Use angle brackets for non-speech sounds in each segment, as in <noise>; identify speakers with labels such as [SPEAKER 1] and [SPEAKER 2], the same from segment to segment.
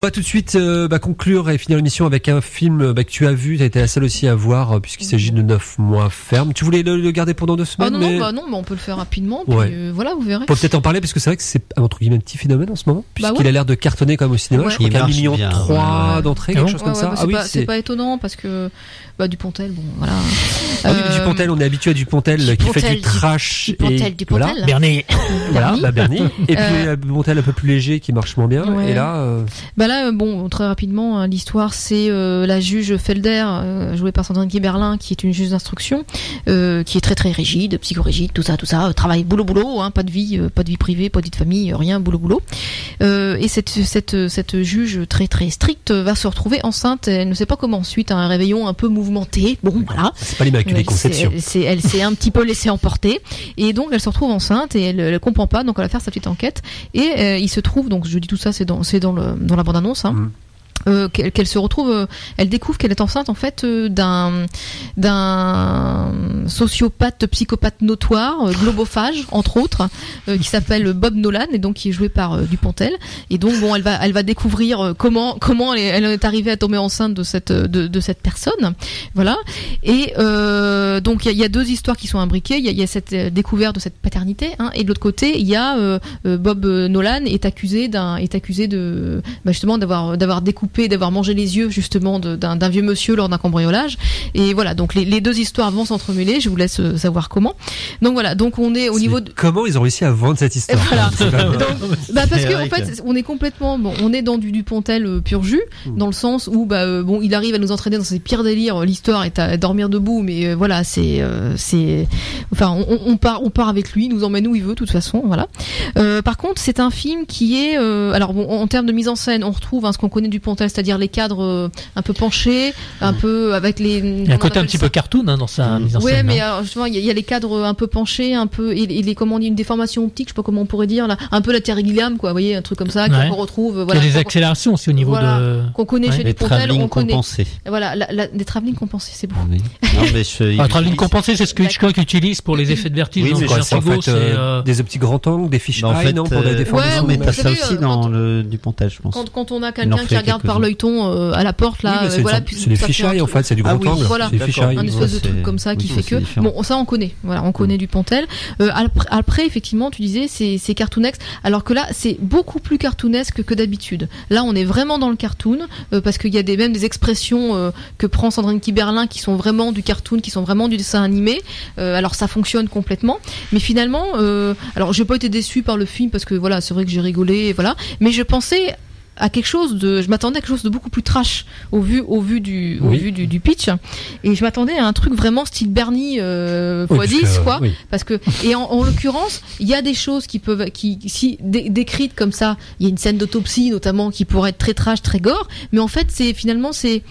[SPEAKER 1] On va tout de suite euh, bah, conclure et finir l'émission avec un film bah, que tu as vu, tu as été la seule aussi à voir euh, puisqu'il s'agit de 9 mois ferme. Tu voulais le, le garder pendant deux
[SPEAKER 2] Ah
[SPEAKER 1] semaines
[SPEAKER 2] non,
[SPEAKER 1] mais...
[SPEAKER 2] non, bah non, bah on peut le faire rapidement, puis
[SPEAKER 1] Ouais.
[SPEAKER 2] euh, voilà, vous verrez.
[SPEAKER 1] On peut peut-être en parler parce que c'est vrai que c'est entre guillemets un petit phénomène en ce moment puisqu'il
[SPEAKER 2] Bah ouais.
[SPEAKER 1] a l'air de cartonner quand même au cinéma.
[SPEAKER 2] Ouais.
[SPEAKER 1] Je crois
[SPEAKER 3] Il
[SPEAKER 1] qu'il y a un
[SPEAKER 3] marche
[SPEAKER 1] million d'entrées,
[SPEAKER 4] Ah
[SPEAKER 1] quelque chose comme
[SPEAKER 2] Ouais,
[SPEAKER 1] ça.
[SPEAKER 2] bah,
[SPEAKER 1] ah
[SPEAKER 2] c'est
[SPEAKER 1] oui,
[SPEAKER 2] pas, pas étonnant parce que bah, Dupontel, bon, voilà.
[SPEAKER 1] Ah oui,
[SPEAKER 2] Euh,
[SPEAKER 1] Dupontel, on est habitué à Dupontel qui fait du trash
[SPEAKER 2] Dupontel,
[SPEAKER 1] et
[SPEAKER 2] Dupontel.
[SPEAKER 1] voilà.
[SPEAKER 4] Bernie.
[SPEAKER 1] Voilà,
[SPEAKER 2] Bernie.
[SPEAKER 1] bah Bernie. Et puis
[SPEAKER 2] Euh,
[SPEAKER 1] euh, Dupontel un peu plus léger qui marche moins bien.
[SPEAKER 2] Ouais.
[SPEAKER 1] Et là, euh,
[SPEAKER 2] Bah là, bon, très rapidement, hein, l'histoire, c'est euh, la juge Felder, jouée par Sandrine Kiberlin, qui est une juge d'instruction, euh, qui est très très rigide, psychorigide, tout ça, tout ça, travail boulot boulot, hein, pas de vie, pas de vie privée, pas de vie de famille, rien, boulot boulot. Euh, et cette cette cette juge très très stricte va se retrouver enceinte. Elle ne sait pas comment suite à un réveillon un peu mouvementé. Bon, voilà.
[SPEAKER 1] c'est pas
[SPEAKER 2] Elle
[SPEAKER 1] Conception.
[SPEAKER 2] s'est- Elle s'est elle s'est un petit peu laissée emporter et donc elle se retrouve enceinte et elle, elle comprend pas donc elle va faire sa petite enquête et euh, il se trouve donc je dis tout ça c'est dans c'est dans le dans la bande annonce hein,
[SPEAKER 1] Mhm.
[SPEAKER 2] Euh, qu'elle se retrouve euh, elle découvre qu'elle est enceinte en fait euh, d'un sociopathe psychopathe notoire globophage entre autres qui s'appelle Bob Nolan et donc qui est joué par Dupontel. Et donc bon elle va elle va découvrir comment comment elle est, arrivée à tomber enceinte de cette de, cette personne. Voilà. Et donc il y, a- deux histoires qui sont imbriquées. Il y a, cette découverte de cette paternité, hein, et de l'autre côté, il y a Bob Nolan est accusé d'un est accusé de bah, justement d'avoir d'avoir découpé, d'avoir mangé les yeux justement d'un vieux monsieur lors d'un cambriolage. Et voilà, donc les, les deux histoires vont s'entremêler. Je vous laisse euh, savoir comment. Donc voilà, donc on est au niveau de
[SPEAKER 1] Comment ils ont réussi à vendre cette
[SPEAKER 2] et
[SPEAKER 1] histoire
[SPEAKER 2] voilà. <laughs> Donc, bah parce que en fait, on est complètement, bon, on est dans du Dupontel euh, pur jus, dans le sens où bah euh, bon, il arrive à nous entraîner dans ses pires délires. L'histoire est à dormir debout, mais euh, voilà, c'est euh, c'est, enfin, on, on- on part, on part avec lui, il nous emmène où il veut, de toute façon, voilà. Euh, par contre, c'est un film qui est, euh, alors bon, en termes de mise en scène, on retrouve hein, ce qu'on connaît du Dupontel, c'est-à-dire les cadres euh, un peu penchés, un peu avec les.
[SPEAKER 4] Il y a un côté un petit peu cartoon hein, dans sa mise en
[SPEAKER 2] Ouais,
[SPEAKER 4] scène.
[SPEAKER 2] mais
[SPEAKER 4] hein.
[SPEAKER 2] alors, justement, il y, y a les cadres un peu penchés, un peu, et, et les, comment on dit, une déformation optique, je sais pas comment on pourrait dire, là, un peu la Terry Gilliam, quoi, vous voyez, un truc comme ça,
[SPEAKER 4] Ouais.
[SPEAKER 2] qu'on retrouve, euh,
[SPEAKER 4] Il y
[SPEAKER 2] voilà.
[SPEAKER 4] a des accélérations aussi au niveau
[SPEAKER 2] Voilà.
[SPEAKER 4] de.
[SPEAKER 2] Qu'on connaît
[SPEAKER 4] Ouais.
[SPEAKER 2] chez
[SPEAKER 3] Les
[SPEAKER 2] Dupontel,
[SPEAKER 3] travelling
[SPEAKER 2] on connaît.
[SPEAKER 3] compensés.
[SPEAKER 2] Voilà, la, la, des travelling compensés, c'est beau.
[SPEAKER 3] Oui. <laughs> Non, mais je-
[SPEAKER 4] Un
[SPEAKER 3] il
[SPEAKER 4] travelling compensé, c'est ce que Hitchcock utilise pour les effets de vertige
[SPEAKER 3] Oui, mais
[SPEAKER 1] Quoi, c'est en fait euh,
[SPEAKER 4] euh,
[SPEAKER 1] des petits grands angles, des fiches
[SPEAKER 3] Bah, en fait,
[SPEAKER 1] non, pour la déformation.
[SPEAKER 3] Mais t'as ça aussi dans le Dupontel, je pense.
[SPEAKER 2] Quand, on a quelqu'un qui regarde par l'œilleton euh, à la porte, là,
[SPEAKER 1] Oui, c'est
[SPEAKER 2] voilà,
[SPEAKER 1] des- eye, en fait, c'est du
[SPEAKER 3] Ah
[SPEAKER 1] grand
[SPEAKER 3] oui,
[SPEAKER 1] angle.
[SPEAKER 2] voilà. Un espèce de truc comme ça qui fait que
[SPEAKER 3] différent.
[SPEAKER 2] bon ça on connaît voilà on connaît du Pontel euh, après, après effectivement tu disais c'est c'est cartoonesque alors que là c'est beaucoup plus cartoonesque que d'habitude. Là on est vraiment dans le cartoon euh, parce qu'il y a des même des expressions euh, que prend Sandrine Kiberlin qui sont vraiment du cartoon qui sont vraiment du dessin animé. Euh, alors ça fonctionne complètement. Mais finalement euh, alors j'ai pas été déçu par le film parce que voilà c'est vrai que j'ai rigolé voilà. Mais je pensais à quelque chose de je m'attendais à quelque chose de beaucoup plus trash au vu au vu du au vu du, du pitch. Et je m'attendais à un truc vraiment style Bernie euh,
[SPEAKER 1] Oui,
[SPEAKER 2] x10
[SPEAKER 1] parce que,
[SPEAKER 2] quoi.
[SPEAKER 1] oui.
[SPEAKER 2] parce que et en, en l'occurrence il y a des choses qui peuvent qui si dé- décrites comme ça il y a une scène d'autopsie notamment qui pourrait être très trash très gore mais en fait c'est finalement c'est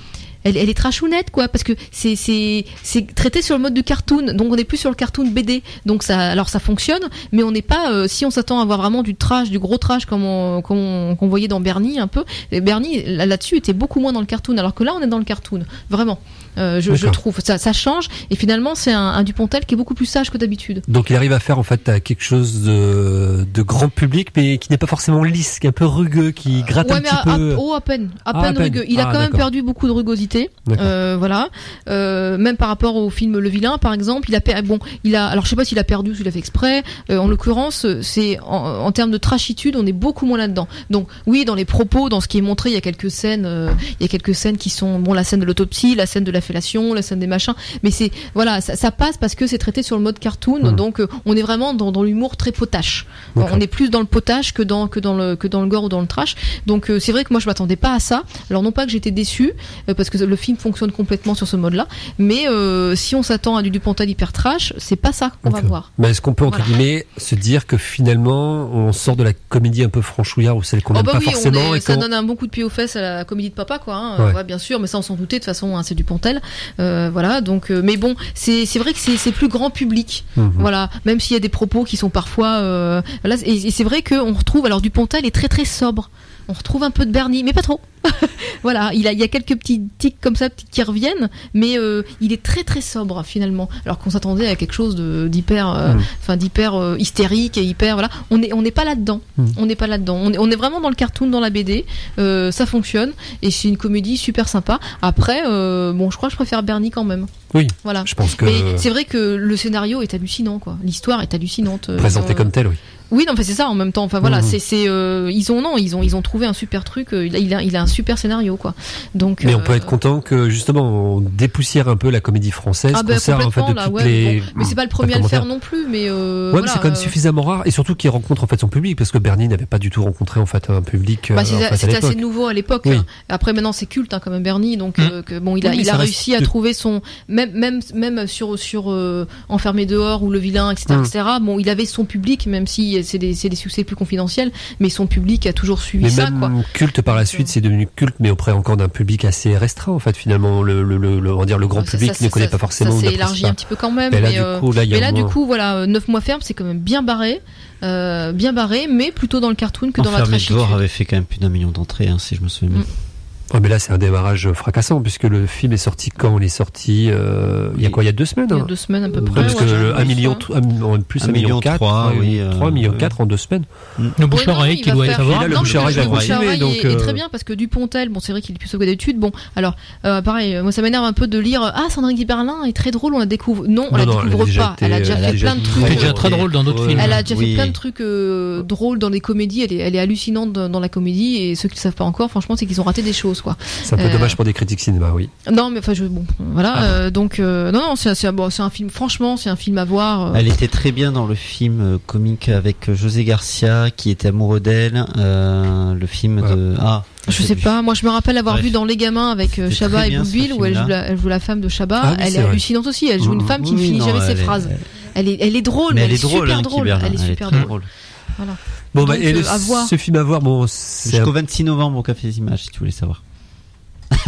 [SPEAKER 2] elle, elle est trashounette quoi parce que c'est c'est c'est traité sur le mode du cartoon. Donc on n'est plus sur le cartoon BD donc ça alors ça fonctionne mais on n'est pas euh, si on s'attend à avoir vraiment du trash du gros trash comme on, comme on- qu'on voyait dans Bernie un peu et Bernie là- là-dessus était beaucoup moins dans le cartoon alors que là on est dans le cartoon. Vraiment. Euh, je, trouve ça ça change et finalement c'est un, un Dupontel qui est beaucoup plus sage que d'habitude.
[SPEAKER 1] Donc il arrive à faire en fait à quelque chose de, de grand public, mais qui n'est pas forcément lisse, qui est un peu rugueux, qui gratte
[SPEAKER 2] ouais,
[SPEAKER 1] un
[SPEAKER 2] mais
[SPEAKER 1] petit
[SPEAKER 2] à,
[SPEAKER 1] peu.
[SPEAKER 2] à- oh, à peine, à
[SPEAKER 1] Ah, à
[SPEAKER 2] peine rugueux. Il a
[SPEAKER 1] Ah,
[SPEAKER 2] quand même perdu beaucoup de rugosité. Euh, voilà. Euh, même par rapport au film Le Vilain, par exemple, il a bon, il a, alors je sais pas s'il a perdu ou s'il a fait exprès. Euh, en l'occurrence, c'est en, en termes de trashitude, on est beaucoup moins là-dedans. Donc oui, dans les propos, dans ce qui est montré, il y a quelques scènes, il y a quelques scènes qui sont, bon, la scène de l'autopsie, la scène de la fellation, la scène des machins. Mais c'est, voilà, ça, ça passe parce que c'est traité sur le mode cartoon. Donc on est vraiment dans, dans l'humour très potache. On est plus dans le potage que dans que dans le que dans le gore ou dans le trash. Donc euh, c'est vrai que moi je m'attendais pas à ça. Alors non pas que j'étais déçu euh, parce que le film fonctionne complètement sur ce mode-là, mais euh, si on s'attend à du Dupontel hyper trash, c'est pas ça qu'on va
[SPEAKER 1] Ok.
[SPEAKER 2] voir.
[SPEAKER 1] Mais est-ce qu'on peut entre
[SPEAKER 2] Voilà.
[SPEAKER 1] guillemets se dire que finalement on sort de la comédie un peu franchouillard ou celle qu'on
[SPEAKER 2] Oh
[SPEAKER 1] n'aime
[SPEAKER 2] bah
[SPEAKER 1] pas
[SPEAKER 2] oui, on
[SPEAKER 1] forcément
[SPEAKER 2] est-
[SPEAKER 1] et
[SPEAKER 2] ça donne un bon coup de pied aux fesses à la comédie de papa, quoi. Hein.
[SPEAKER 1] Ouais.
[SPEAKER 2] Ouais, bien sûr, mais ça on s'en doutait de toute façon, hein, c'est du Pontel. Euh, voilà, donc, euh, mais bon, c'est vrai que c'est plus grand public.
[SPEAKER 1] Mhm.
[SPEAKER 2] Voilà, même s'il y a des propos qui sont parfois, euh, voilà, et, et c'est vrai qu'on retrouve, alors Dupontel est très très sobre. On retrouve un peu de Bernie, mais pas trop. <laughs> Voilà, il, a, il y a quelques petits tics comme ça qui reviennent, mais euh, il est très très sobre finalement. Alors qu'on s'attendait à quelque chose d'hyper, euh,
[SPEAKER 1] Mm.
[SPEAKER 2] enfin d'hyper euh, hystérique et hyper voilà. On est on n'est pas là-dedans.
[SPEAKER 1] Mm.
[SPEAKER 2] On n'est pas là-dedans. On est, on est vraiment dans le cartoon, dans la BD. Ça fonctionne et c'est une comédie super sympa. Après, bon, je crois que je préfère Bernie quand même.
[SPEAKER 1] Oui,
[SPEAKER 2] Voilà.
[SPEAKER 1] je pense que
[SPEAKER 2] Mais c'est vrai que le scénario est hallucinant, quoi. L'histoire est hallucinante. euh,
[SPEAKER 1] présenté
[SPEAKER 2] euh,
[SPEAKER 1] comme tel, oui.
[SPEAKER 2] Oui, non, c'est ça en même temps. Enfin voilà,
[SPEAKER 1] Mhm.
[SPEAKER 2] c'est c'est euh, ils ont non, ils ont ils ont trouvé un super truc. euh, Il a il a, un super scénario, quoi. Donc.
[SPEAKER 1] Mais on peut être content que justement on dépoussière un peu la comédie française,
[SPEAKER 2] Ah
[SPEAKER 1] sert en fait de
[SPEAKER 2] complètement là,
[SPEAKER 1] toutes
[SPEAKER 2] ouais.
[SPEAKER 1] les.
[SPEAKER 2] bon. Mais c'est pas le premier à le faire non plus, mais.
[SPEAKER 1] Ouais, mais
[SPEAKER 2] voilà,
[SPEAKER 1] c'est quand même suffisamment rare et surtout qu'il rencontre en fait son public parce que Bernie n'avait pas du tout rencontré en fait un public.
[SPEAKER 2] Bah, c'était
[SPEAKER 1] en fait,
[SPEAKER 2] assez nouveau à l'époque.
[SPEAKER 1] Oui.
[SPEAKER 2] hein. Après maintenant c'est culte hein, quand même Bernie, donc
[SPEAKER 4] Mm.
[SPEAKER 2] euh, que, bon il a
[SPEAKER 1] Oui,
[SPEAKER 2] il a réussi à
[SPEAKER 1] de-
[SPEAKER 2] trouver son même même même sur sur euh, enfermé dehors ou le vilain etc
[SPEAKER 1] Mm.
[SPEAKER 2] etc. Bon il avait son public même si c'est des c'est des succès plus confidentiels, mais son public a toujours suivi
[SPEAKER 1] Mais
[SPEAKER 2] ça
[SPEAKER 1] même
[SPEAKER 2] quoi.
[SPEAKER 1] culte par la suite, c'est devenu culte, mais auprès encore d'un public assez restreint en fait. Finalement, le, le, le, le- on va dire le grand
[SPEAKER 2] Ça-
[SPEAKER 1] public
[SPEAKER 2] ça-
[SPEAKER 1] ne connaît
[SPEAKER 2] ça-
[SPEAKER 1] pas forcément.
[SPEAKER 2] Ça s'est élargi
[SPEAKER 1] pas.
[SPEAKER 2] un petit peu quand même.
[SPEAKER 1] Mais là,
[SPEAKER 2] mais,
[SPEAKER 1] du
[SPEAKER 2] euh,
[SPEAKER 1] coup, là, il y a
[SPEAKER 2] mais là, du
[SPEAKER 1] moins-
[SPEAKER 2] coup, voilà, 9 mois ferme, c'est quand même bien barré, euh, bien barré, mais plutôt dans le cartoon que dans la
[SPEAKER 3] dehors avait fait quand même plus d'un million d'entrées, hein, si je me souviens bien.
[SPEAKER 2] Mm.
[SPEAKER 1] Ouais, mais là, c'est un démarrage fracassant puisque le film est sorti quand Il est sorti euh, il y a quoi Il y a deux semaines.
[SPEAKER 2] Il y a
[SPEAKER 1] hein
[SPEAKER 2] deux semaines à peu
[SPEAKER 3] Euh,
[SPEAKER 2] près.
[SPEAKER 1] parce
[SPEAKER 2] ouais,
[SPEAKER 1] que
[SPEAKER 2] je
[SPEAKER 1] le
[SPEAKER 2] pense,
[SPEAKER 1] 1 million, plus
[SPEAKER 3] Un
[SPEAKER 1] 1 million
[SPEAKER 3] million
[SPEAKER 1] 4,
[SPEAKER 3] trois, oui, euh,
[SPEAKER 1] 3 millions
[SPEAKER 3] ouais.
[SPEAKER 1] 4 en deux semaines.
[SPEAKER 4] Le
[SPEAKER 2] Ouais, non,
[SPEAKER 4] bouche-oreille
[SPEAKER 2] il
[SPEAKER 4] qui doit
[SPEAKER 2] faire-
[SPEAKER 4] être avoir.
[SPEAKER 1] Là, le continuer,
[SPEAKER 2] est-
[SPEAKER 1] donc,
[SPEAKER 2] est,
[SPEAKER 1] euh,
[SPEAKER 2] très bien parce que Dupontel, bon, c'est vrai qu'il est plus sauvé d'études. Bon, alors, euh, pareil, moi, ça m'énerve un peu de lire Ah, Sandrine Guiberlin est très drôle, on la découvre. Non, on la découvre pas. elle a déjà fait plein de trucs.
[SPEAKER 4] Elle est déjà très drôle dans d'autres films.
[SPEAKER 2] Elle a déjà fait plein de trucs drôles dans des comédies. Elle est, elle est hallucinante dans, dans la comédie. Et ceux qui ne savent pas encore, franchement, c'est qu'ils ont raté des choses, quoi.
[SPEAKER 1] C'est un peu
[SPEAKER 2] Euh,
[SPEAKER 1] dommage pour des critiques cinéma, oui.
[SPEAKER 2] Non, mais enfin, je, bon, voilà.
[SPEAKER 1] Ah bon.
[SPEAKER 2] euh, donc, euh, non, non, c'est c'est un, bon, c'est un film. Franchement, c'est un film à voir. euh,
[SPEAKER 3] Elle était très bien dans le film euh, comique avec José Garcia qui était amoureux d'elle. euh, le film de ah
[SPEAKER 2] Je sais pas, moi je me rappelle avoir
[SPEAKER 3] Bref.
[SPEAKER 2] vu dans Les Gamins avec Chabat et Boudeville où elle joue, la, elle joue la femme de Chabat.
[SPEAKER 1] Ah oui,
[SPEAKER 2] elle est
[SPEAKER 1] vrai.
[SPEAKER 2] hallucinante aussi. Elle joue une
[SPEAKER 3] Mmh,
[SPEAKER 2] femme qui ne
[SPEAKER 3] oui,
[SPEAKER 2] finit
[SPEAKER 3] non,
[SPEAKER 2] jamais ses
[SPEAKER 3] est-
[SPEAKER 2] phrases.
[SPEAKER 3] Elle,
[SPEAKER 2] est, elle est drôle, mais,
[SPEAKER 3] elle est drôle,
[SPEAKER 2] super
[SPEAKER 3] hein,
[SPEAKER 2] drôle. Elle est super
[SPEAKER 3] très
[SPEAKER 2] drôle. Voilà.
[SPEAKER 1] Bon,
[SPEAKER 2] Donc,
[SPEAKER 1] bah, et
[SPEAKER 2] euh,
[SPEAKER 1] le-
[SPEAKER 2] à voir.
[SPEAKER 1] ce film à voir, bon, c'est
[SPEAKER 3] Jusqu'au 26 novembre au Café des Images, si tu voulais savoir.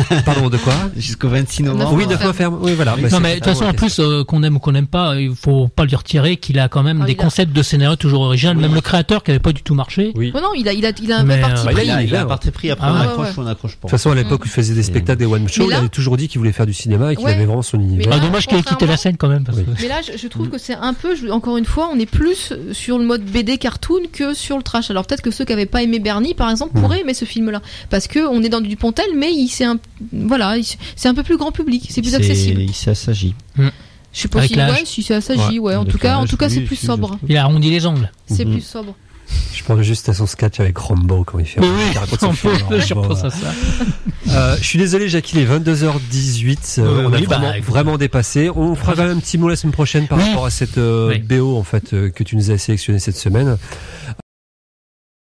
[SPEAKER 3] <laughs>
[SPEAKER 1] Pardon, de quoi
[SPEAKER 3] Jusqu'au 26 novembre.
[SPEAKER 1] Oui,
[SPEAKER 2] Neuf
[SPEAKER 1] neuf mois ferme. Oui, voilà. Bah,
[SPEAKER 4] Non mais de toute façon en plus euh, qu'on aime ou qu'on n'aime pas, il faut pas lui retirer qu'il a quand même
[SPEAKER 2] Ah,
[SPEAKER 4] des concepts de scénario toujours originaux.
[SPEAKER 3] Oui.
[SPEAKER 4] Même le créateur qui avait pas du tout marché.
[SPEAKER 1] Oui.
[SPEAKER 2] Oh non, il a, il a, il a un
[SPEAKER 4] Mais,
[SPEAKER 2] parti
[SPEAKER 4] euh,
[SPEAKER 1] bah,
[SPEAKER 2] pris.
[SPEAKER 3] Il a, il a
[SPEAKER 1] là,
[SPEAKER 3] un parti pris, après
[SPEAKER 4] Ah
[SPEAKER 3] on
[SPEAKER 2] ouais,
[SPEAKER 3] accroche
[SPEAKER 2] ouais.
[SPEAKER 3] ou on accroche pas.
[SPEAKER 1] De toute façon, à l'époque il faisait des spectacles, des one show,
[SPEAKER 2] Mais
[SPEAKER 1] il
[SPEAKER 2] là-
[SPEAKER 1] avait toujours dit qu'il voulait faire du cinéma et qu'il
[SPEAKER 2] Ouais.
[SPEAKER 1] avait vraiment son univers.
[SPEAKER 4] Ah,
[SPEAKER 2] là,
[SPEAKER 4] dommage qu'il ait quitté la scène quand même.
[SPEAKER 2] Mais là, je, trouve que c'est un peu, encore une fois, on est plus sur le mode BD cartoon que sur le trash. Alors peut-être que ceux qui avaient pas aimé Bernie, par exemple,
[SPEAKER 1] Mm.
[SPEAKER 2] pourraient aimer ce film-là, parce que on est dans du Pontel, mais il c'est un, voilà, il- c'est un peu plus grand public, c'est plus accessible.
[SPEAKER 3] Il s'agit.
[SPEAKER 2] Je sais pas
[SPEAKER 4] Avec
[SPEAKER 2] si,
[SPEAKER 4] l'âge.
[SPEAKER 2] ouais, si ça s'agit, ouais. En tout cas, en tout cas, c'est plus sobre.
[SPEAKER 4] Il a arrondi les angles.
[SPEAKER 2] C'est
[SPEAKER 3] Mhm.
[SPEAKER 2] plus sobre.
[SPEAKER 1] Je pense juste à son sketch avec Rambo quand il fait.
[SPEAKER 4] Oui, <laughs> je à ça.
[SPEAKER 1] Euh, suis désolé, Jackie, il est 22h18. euh, on a
[SPEAKER 4] oui, bah,
[SPEAKER 1] vraiment, dépassé. On fera quand même un petit mot la semaine prochaine par
[SPEAKER 4] Oui.
[SPEAKER 1] rapport à cette euh,
[SPEAKER 4] Oui.
[SPEAKER 1] BO en fait euh, que tu nous as sélectionné cette semaine.